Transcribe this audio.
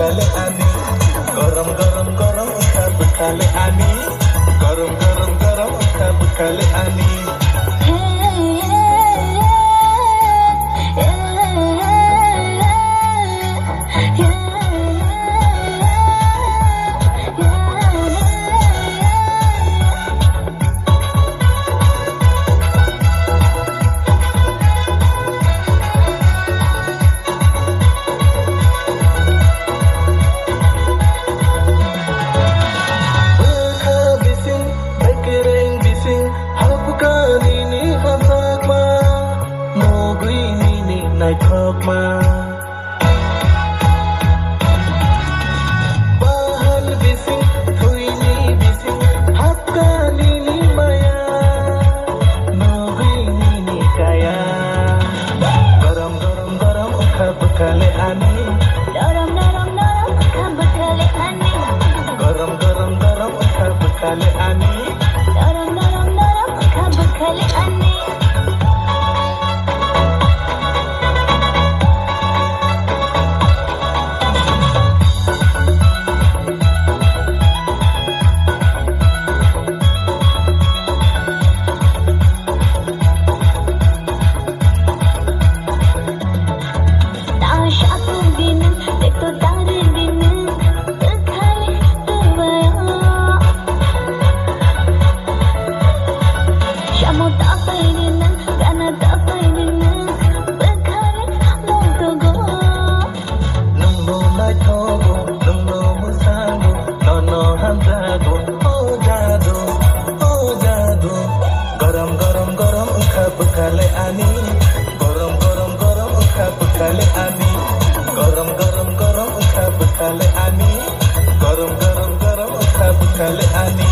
উঠালে আমি গরম গরম গরম উঠা উঠালে আমি গরম গরম গরম উঠা উঠালে garam garam Uka bekale ani Daram daram daram ka bekale ani जादो ओ जादो गरम गरम गरम उखा आनी गरम गरम गरम उखा आनी गरम गरम गरम उखा आनी गरम गरम गरम उखा पुखाले आनी